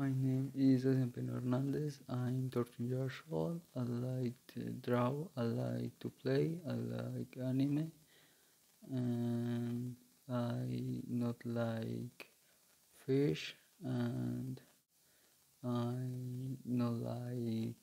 My name is Empen Hernandez. I'm 13 years old. I like to draw. I like to play. I like anime. And I not like fish. And I not like